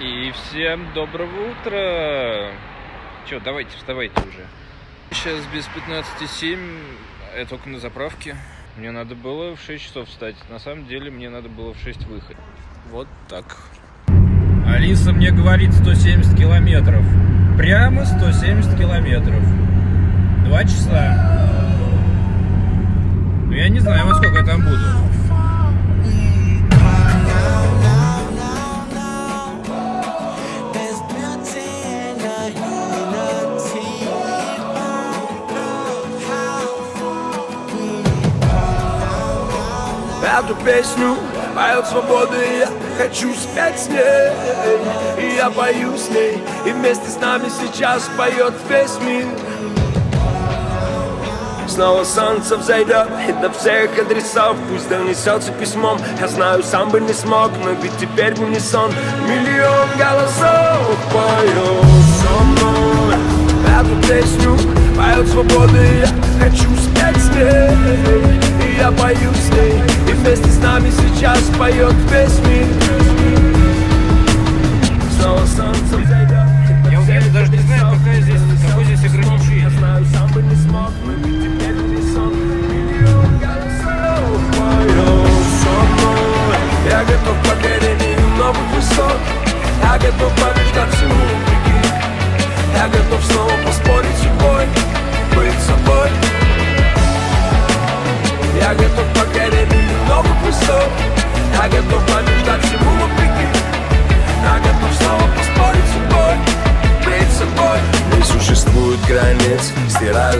И всем доброго утра! Че, давайте, вставайте уже. Сейчас без 15.07, я только на заправке. Мне надо было в 6 часов встать. На самом деле мне надо было в 6 выехать. Вот так. Алиса мне говорит 170 километров. Прямо 170 километров. Два часа. Ну, я не знаю, во сколько я там буду. Песню поет свободы Я хочу спеть с ней. И я пою с ней И вместе с нами сейчас поет весь мир Снова солнце взойдет И до всех адресов Пусть донесется письмом. Я знаю, сам бы не смог Но ведь теперь в унисон Миллион голосов поет со мной. Эту песню поет свободы Я хочу спеть с ней. И я пою с ней вместе с нами сейчас поет мир Снова солнце взойдет Я реально даже не знаю,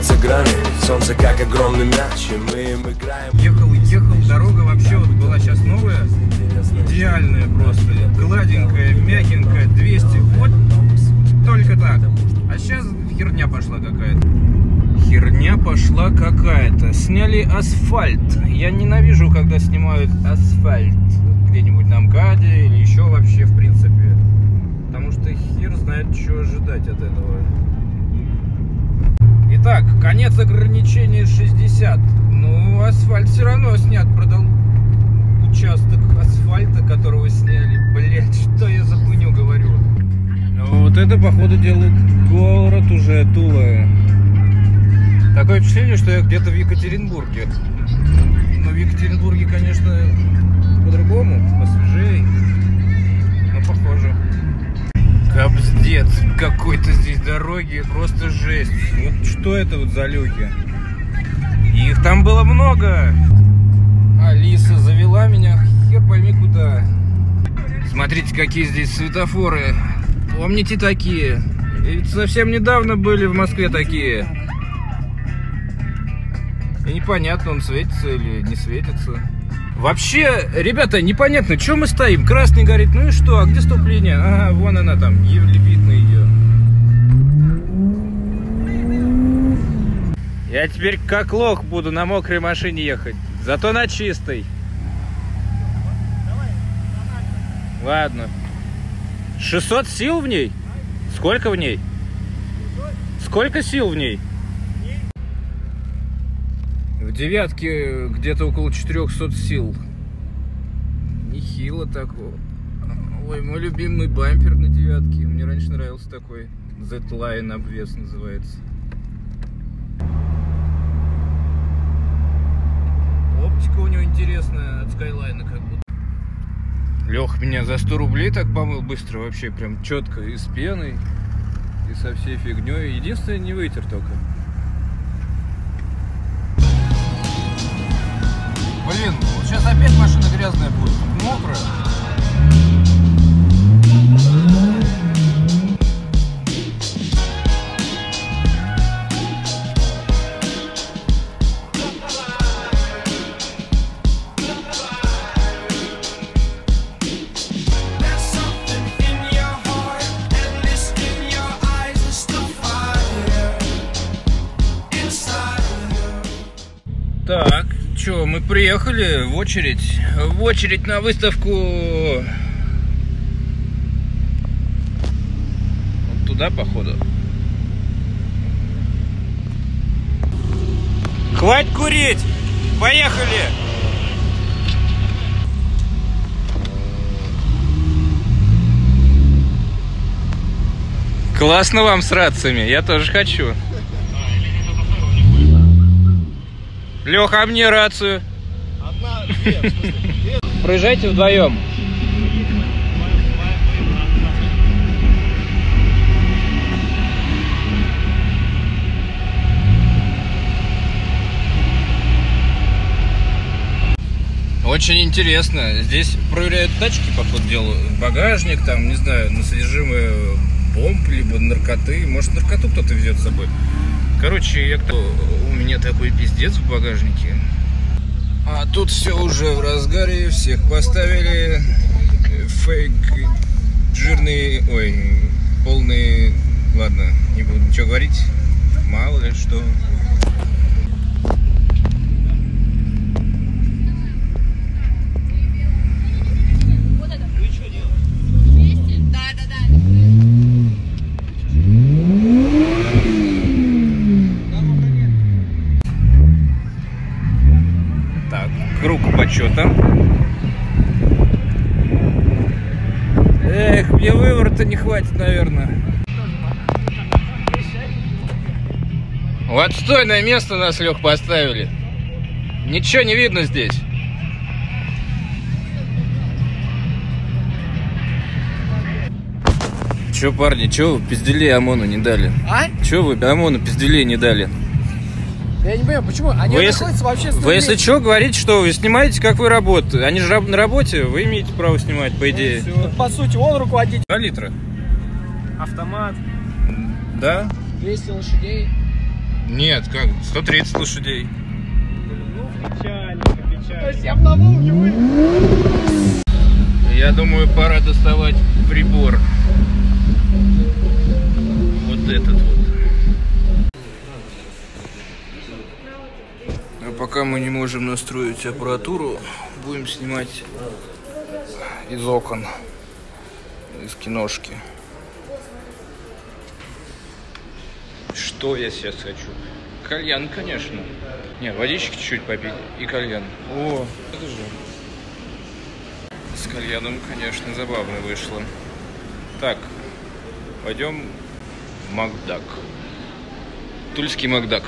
Стираются грани Солнце как огромный мяч И мы им играем Ехал, ехал, дорога вообще вот была сейчас новая, идеальная просто, гладенькая, мягенькая, 200, вот только так. А сейчас херня пошла какая-то. Херня пошла какая-то. Сняли асфальт. Я ненавижу, когда снимают асфальт где-нибудь на МКАДе или еще вообще в принципе. Потому что хер знает, что ожидать от этого. Итак, конец ограничения 60. Ну, асфальт все равно снят, продал участок асфальта, которого сняли. Блять, что я за хуйню говорю? Ну, вот это, походу, делает город уже Тула. Такое впечатление, что я где-то в Екатеринбурге. Но в Екатеринбурге, конечно, по-другому, посвежее. Но похоже. Капздец, какой-то здесь дороги, просто жесть. Вот что это вот за люки? Их там было много. Алиса завела меня, хер пойми куда. Смотрите, какие здесь светофоры. Помните такие? Ведь совсем недавно были в Москве такие. И непонятно, он светится или не светится. Вообще, ребята, непонятно, что мы стоим? Красный горит, ну и что? А где стоп-линия? Ага, вон она там, видно ее. Я теперь как лох буду на мокрой машине ехать. Зато на чистой. Ладно. 600 сил в ней? Сколько в ней? Сколько сил в ней? В девятке где-то около 400 сил. Нехило так. Ой, мой любимый бампер на девятке. Мне раньше нравился такой. Z-Line обвес называется. Оптика у него интересная от Skyline как будто. Лех меня за 100 рублей так помыл быстро, вообще прям четко, и с пеной, и со всей фигней. Единственное, не вытер только. Блин, вот сейчас опять машина грязная будет, мокрая. Приехали в очередь. В очередь на выставку. Вот туда, походу. Хватит курить! Поехали! Классно вам с рациями, я тоже хочу. Леха, а мне рацию. Проезжайте вдвоем. Очень интересно. Здесь проверяют тачки, по ходу дела. Багажник, там, не знаю, на содержимое бомб, либо наркоты. Может, наркоту кто-то везет с собой. Короче, я у меня такой пиздец в багажнике. А тут все уже в разгаре, всех поставили. Фейк, жирные, ой, полные, ладно, не буду ничего говорить, мало ли что. Мне выворота не хватит, наверное. В отстойное место нас, Лех, поставили. Ничего не видно здесь. Че, парни, че вы пизделей ОМОНу не дали? А? Че вы ОМОНу пизделей не дали? Я не понимаю, почему? Они Вы если, находятся в общественном вы если что, говорите, что вы снимаете, как вы работаете. Они же на работе, вы имеете право снимать, по идее. Ну, По сути, он руководитель. 2 литра? Автомат, Да? 200 лошадей. Нет, как? 130 лошадей. Ну, печальненько, печально. То есть я в новом не вы. Я думаю, пора доставать прибор. Вот этот вот. Пока мы не можем настроить аппаратуру, будем снимать из окон, из киношки. Что я сейчас хочу? Кальян, конечно. Не, водички чуть-чуть попить и кальян. О, это же. С кальяном, конечно, забавно вышло. Так, пойдем в Макдак. Тульский Макдак.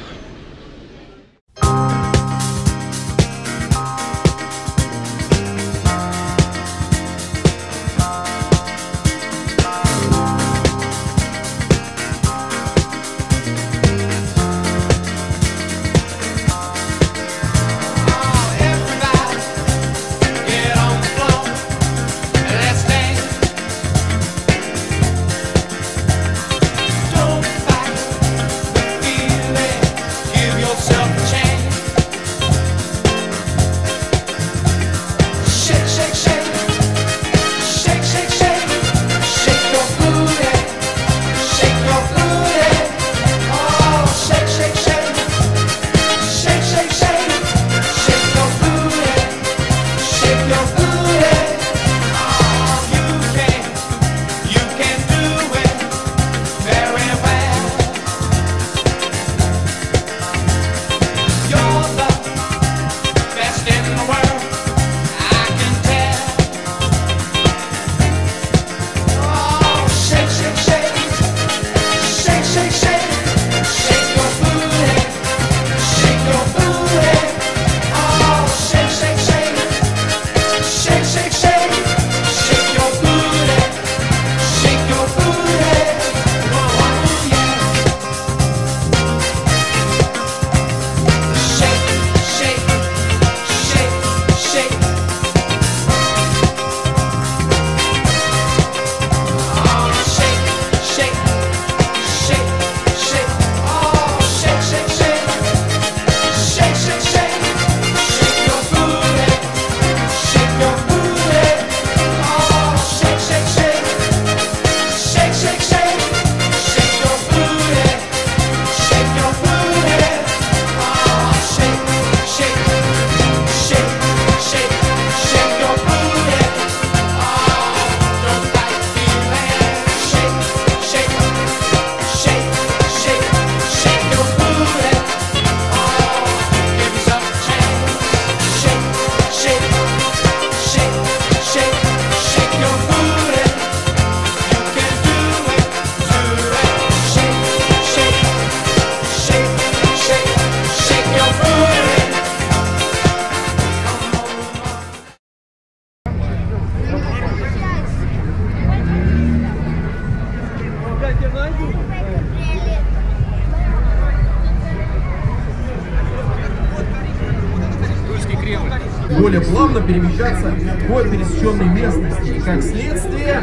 Более плавно перемещаться по пересеченной местности. И как следствие,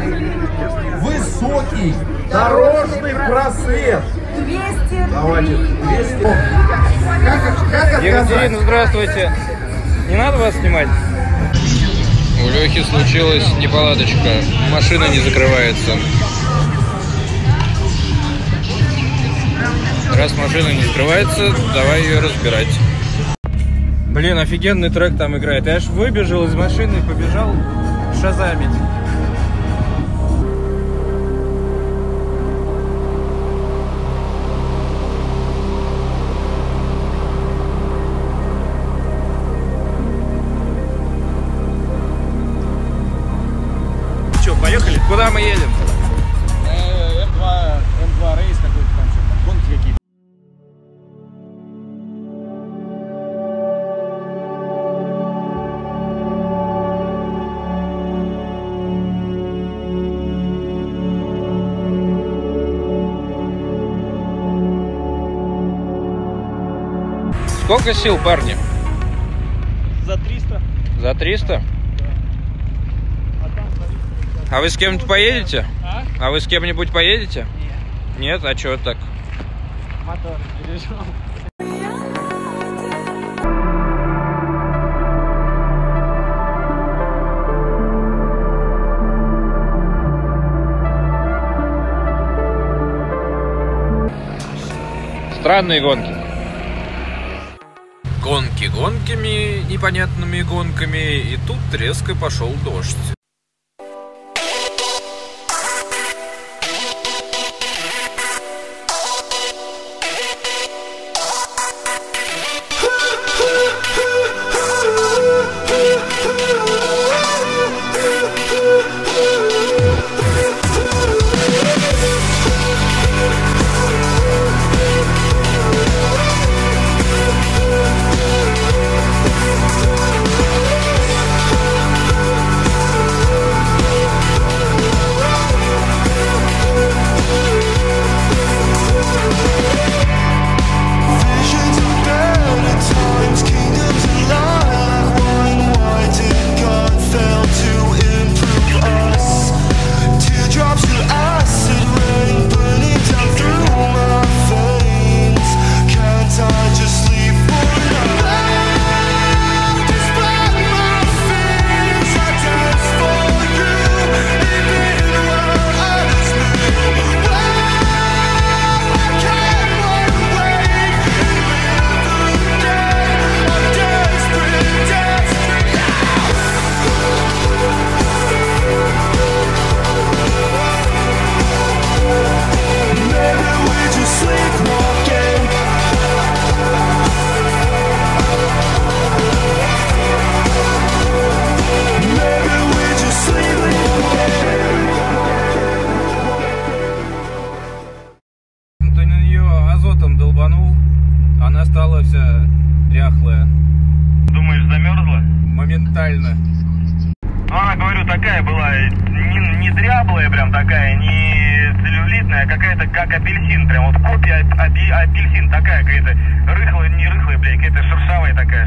высокий дорожный просвет. 200 Давайте, 200. Как, как? Екатерина, здравствуйте. Не надо вас снимать? У Лехи случилась неполадочка. Машина не закрывается. Раз машина не закрывается, давай ее разбирать. Блин, офигенный трек там играет. Я аж выбежал из машины и побежал шазамить. Че, поехали? Куда мы едем? Сколько сил, парни? За 300. За 300? А вы с кем-нибудь поедете? А? А вы с кем-нибудь поедете? Нет, а чё так? Мотор пережал. Странные гонки. Гонки гонками, непонятными гонками, и тут резко пошел дождь. Стала вся дряхлая. Думаешь, замерзла? Моментально. Ну, она, говорю, такая была, не, не дряблая прям такая, не целлюлитная, а какая-то как апельсин, прям вот копия апи- апельсин, такая какая-то рыхлая, не рыхлая, блядь, какая-то шершавая такая.